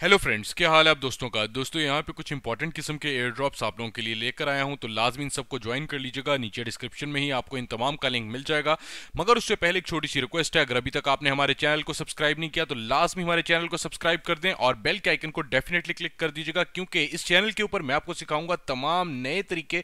Hello friends क्या हाल है आप दोस्तों का? दोस्तों, यहाँ पे कुछ इंपॉर्टेंट किस्म के एयर ड्रॉप्स आप लोगों के लिए लेकर आया हूँ तो लाजमी इन सबको ज्वाइन कर लीजिएगा। नीचे डिस्क्रिप्शन में ही आपको इन तमाम का लिंक मिल जाएगा। मगर उससे पहले एक छोटी सी रिक्वेस्ट है, अगर अभी तक आपने हमारे चैनल को सब्सक्राइब नहीं किया तो लाजमी हमारे चैनल को सब्सक्राइब कर दें और बेल के आइकन को डेफिनेटली क्लिक कर दीजिएगा, क्योंकि इस चैनल के ऊपर मैं आपको सिखाऊँगा तमाम नए तरीके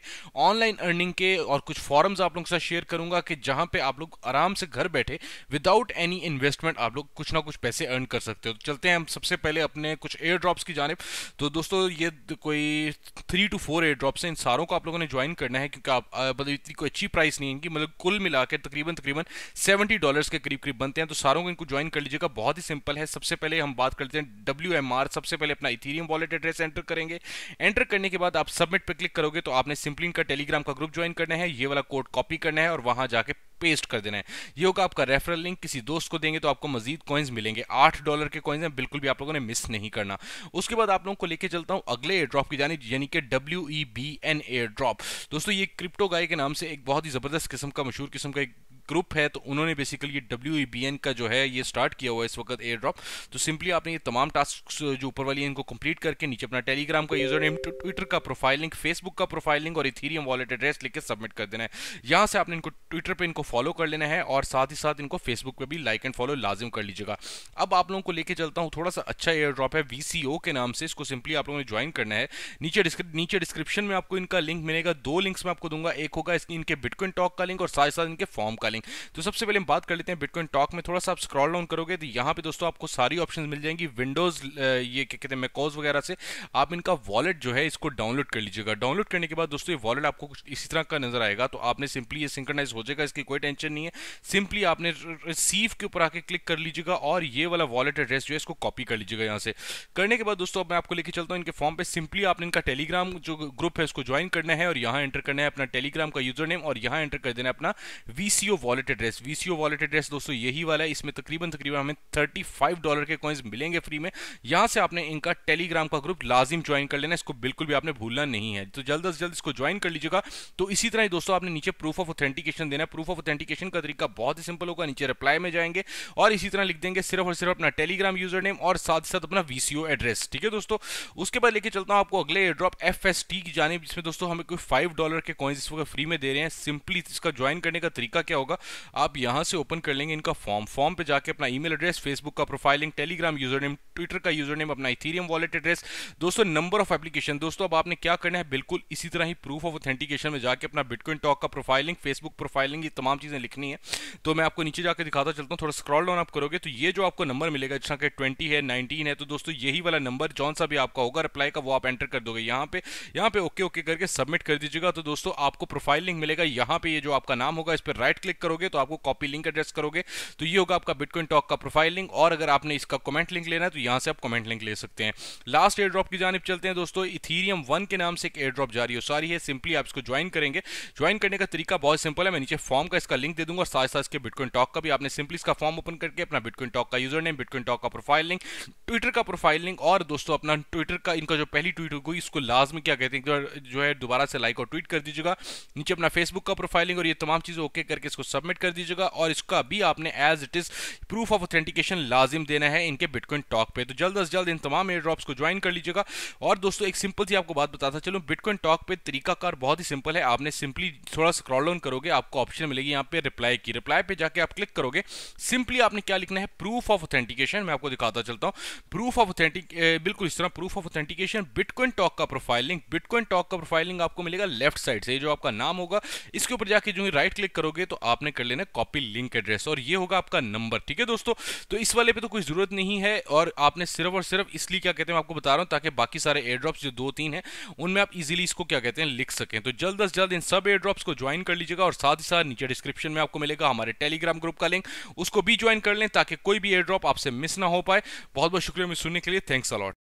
ऑनलाइन अर्निंग के और कुछ फॉर्म्स आप लोगों के साथ शेयर करूँगा कि जहाँ पे आप लोग आराम से घर बैठे विदाउट एनी इन्वेस्टमेंट आप लोग कुछ ना कुछ पैसे अर्न कर सकते हो। तो चलते हैं हम सबसे पहले अपने कुछ एयर ड्रॉप्स की जानब। तो दोस्तों, ये कोई three two four air drops हैं। इन सारों को आप लोगों ने ज्वाइन करना है क्योंकि आप मतलब इतनी कोई अच्छी प्राइस नहीं है इनकी। मतलब कुल मिला के तकरीबन तकरीबन सेवेंटी डॉलर्स के करीब करीब बनते हैं। तो सारों को इनको ज्वाइन कर लीजिएगा। बहुत ही सिंपल है। सबसे पहले हम बात करते हैं आर सबसे पहले अपना इथीरियम वॉलेट एड्रेस एंटर करेंगे। एंटर करने के बाद आप सबमिट पर क्लिक करोगे तो आपने सिंपली इनका टेलीग्राम का ग्रुप ज्वाइन करना है। ये वाला कोड कॉपी करना है और वहाँ जाके पेस्ट कर देना है। ये होगा आपका रेफरल लिंक किसी दोस्त को देंगे तो आपको मजीद कॉइन्स मिलेंगे। आठ डॉलर के कॉइन्स हैं, बिल्कुल भी आप लोगों ने मिस नहीं करना। उसके बाद आप लोगों को लेके चलता हूँ अगले एयर ड्रॉप की जानी, यानी कि W E B N airdrop दोस्तों, ये क्रिप्टो गाय के नाम से एक बहुत ही ज़बरदस्त किस्म का, मशहूर किस्म का एक ग्रुप है तो उन्होंने बेसिकली डब्ल्यू e का जो है, ये स्टार्ट किया हुआ है इस वक्त एयर ड्रॉप तो सिंपली आपने ये तमाम टास्क जो ऊपर वाली है, इनको कंप्लीट करके नीचे अपना टेलीग्राम का यूज़र नेम ट्विटर का प्रोफ़ाइल लिंक फेसबुक का प्रोफ़ाइल लिंक और इथीरियम वॉलेट एड्रेस लिख के सबमिट कर देना है। यहाँ से आपने इनको ट्विटर पर इनको फॉलो कर लेना है और साथ ही साथ इनको फेसबुक पर भी लाइक एंड फॉलो लाजिम कर लीजिएगा। अब आप लोगों को लेकर चलता हूँ, थोड़ा सा अच्छा एयर ड्रॉप है वीसीओ के नाम से, इसको सिंपली आप लोगों ने ज्वाइन करना है। नीचे नीचे डिस्क्रिप्शन में आपको इनका लिंक मिलेगा, दो लिंक्स में आपको दूँगा, एक होगा इनके बिटकॉइन टॉक का लिंक और साथ ही साथ इनके फॉर्म का लिंक तो सबसे पहले हम बात कर लेते हैं बिटकॉइन टॉक में। थोड़ा सा आप स्क्रॉल डाउन करोगे तो यहाँ पे दोस्तों आपको सारी ऑप्शन मिल जाएँगी। विंडोज़ ये क्या कहते हैं मैकोज वगैरह से, आप इनका वॉलेट जो है इसको डाउनलोड कर लीजिएगा। डाउनलोड करने के बाद दोस्तों ये वॉलेट आपको कुछ इसी तरह का नज़र आएगा। तो आपने सिंपली ये सिंक्रनाइज हो जाएगा, इसकी कोई टेंशन नहीं है। सिंपली आपने रिसीव के ऊपर आके क्लिक कर लीजिएगा और ये वाला वॉलेट एड्रेस जो है इसको कॉपी कर लीजिएगा यहाँ से। करने के बाद दोस्तों मैं आपको लेके चलता हूँ इनके फॉर्म पे। सिंपली आपने इनका टेलीग्राम जो ग्रुप है उसको ज्वाइन करना है और यहाँ एंटर करना है अपना टेलीग्राम का यूज़र नेम और यहाँ एंटर कर देना अपना VCO wallet address VCO wallet address दोस्तों, यही वाला है। इसमें तकरीबन तकरीबन हमें 35 डॉलर के कॉइन्स मिलेंगे फ्री में। यहाँ से आपने इनका टेलीग्राम का ग्रुप लाजिम ज्वाइन कर लेना। इसको बिल्कुल भी आपने भूलना नहीं है। तो जल्द से जल्द इसको ज्वाइन कर लीजिएगा। तो इसी तरह ही दोस्तों, आपने नीचे प्रूफ ऑफ़ ऑथेंटिकेशन देना प्रूफ ऑफ़ ऑथेंटिकेशन का तरीका बहुत ही सिंपल होगा। नीचे रिप्लाई में जाएँगे और इसी तरह लिख देंगे सिर्फ़ और सिर्फ़ अपना टेलीग्राम यूज़र नेम और साथ साथ अपना वीसीओ एड्रेस ठीक है दोस्तों? उसके बाद लेके चलता हूँ आपको अगले ड्रॉप एफ़ एस टी की जाने जिसमें दोस्तों, हमें कोई फाइव डॉलर के कॉइन्स इस वक्त फ्री में दे रहे हैं। सिंपली इसका ज्वाइन करने का तरीका क्या होगा? आप यहाँ से ओपन कर लेंगे इनका फॉर्म। फॉर्म पे जाके अपना ईमेल एड्रेस फेसबुक का profiling Telegram user name Twitter का यूज़र नेम अपना इथीरियम वॉलेट एड्रेस दोस्तों नंबर ऑफ़ एप्लीकेशन दोस्तों, अब आपने क्या करना है? बिल्कुल इसी तरह ही प्रूफ ऑफ़ ऑथेंटिकेशन में जाके अपना बिटकॉइन टॉक का प्रोफाइलिंग फेसबुक प्रोफाइलिंग ये तमाम चीज़ें लिखनी है। तो मैं आपको नीचे जाकर दिखाता चलता हूँ। थोड़ा स्क्रॉल डाउन आप करोगे तो ये जो आपको नंबर मिलेगा जिसका कि ट्वेंटी है नाइनटीन है तो दोस्तों, यही वाला नंबर जौन सा भी आपका होगा रिप्लाई का, वो आप एंटर कर दोगे यहाँ पे। यहाँ पे ओके ओके करके सबमिट कर दीजिएगा। तो दोस्तों, आपको प्रोफ़ाइल लिंक मिलेगा। यहाँ पे ये जो आपका नाम होगा, इस पर राइट क्लिक करोगे तो आपको कॉपी लिंक एड्रेस करोगे। तो ये होगा आपका बिटकॉइन टॉक का प्रोफ़ाइल लिंक और अगर आपने इसका कमेंट लिंक लेना है तो यहाँ से आप कमेंट लिंक ले सकते हैं। लास्ट एयर ड्रॉप की जानब चलते हैं दोस्तों। इथीरियम वन के नाम से एक एयर ड्रॉप जारी हो सारी है। सिंपली आप इसको ज्वाइन करेंगे। ज्वाइन करने का तरीका बहुत सिंपल है। मैं नीचे फॉर्म का इसका लिंक दे दूँगा साथ साथ इसके बिटकॉइन टॉक का भी। आपने सिंपली इसका फॉर्म ओपन करके अपना बिटकॉइन टॉक का यूज़र नेम बिटकॉइन टॉक का प्रोफ़ाइल लिंक ट्विटर का प्रोफ़ाइल लिंक और दोस्तों अपना ट्विटर का, इनका जो पहली ट्वीट होगी, इसको लाजमी क्या कहते हैं जो है दोबारा से लाइक और ट्वीट कर दीजिएगा। नीचे अपना फेसबुक का प्रोफाइलिंग और ये तमाम चीज़ें ओके करके इसको सबमिट कर दीजिएगा और इसका भी आपने as it is proof of authentication लाजिम देना है इनके बिटकॉइन टॉक पे। तो जल्द अज जल्द इन तमाम एयर ड्रॉप्स को ज्वाइन कर लीजिएगा। और दोस्तों, एक सिंपल सी आपको बात बताता चलो। बिटकॉइन टॉक पे तरीकाकार बहुत ही सिंपल है। आपने सिंपली थोड़ा स्क्रॉल डाउन करोगे, आपको ऑप्शन मिलेगी यहाँ पे रिप्लाई की। रिप्लाई पे जाके आप क्लिक करोगे। सिंपली आपने क्या लिखना है? प्रूफ ऑफ़ ऑथेंटिकेशन मैं आपको दिखाता चलता हूँ। प्रूफ ऑफ़ ऑथेंटिक बिल्कुल इस तरह proof of authentication Bitcoin Talk का प्रोफ़ाइल लिंक बिटकॉइन टॉक का प्रोफ़ाइल लिंक आपको मिलेगा लेफ़्ट साइड से। जो आपका नाम होगा, इसके ऊपर जाके जो राइट क्लिक करोगे तो आपने कर लेना कॉपी लिंक एड्रेस और ये होगा आपका नंबर ठीक है दोस्तों? तो इस वाले पे तो कोई ज़रूरत नहीं है और आपने सिर्फ़ और सिर्फ़ इसलिए क्या कहते हैं आपको बता रहा हूँ ताकि बाकी सारे एयर ड्रॉप्स जो दो तीन हैं, उनमें आप इजीली इसको क्या कहते हैं, लिख सकें। तो जल्द अज जल्द इन सब एयर ड्रॉप्स को ज्वाइन कर लीजिएगा और साथ ही साथ नीचे डिस्क्रिप्शन में आपको मिलेगा हमारे टेलीग्राम ग्रुप का लिंक उसको भी ज्वाइन कर लें ताकि कोई भी एयर ड्रॉप आपसे मिस ना हो पाए। बहुत बहुत शुक्रिया मैं सुनने के लिए। Thanks a lot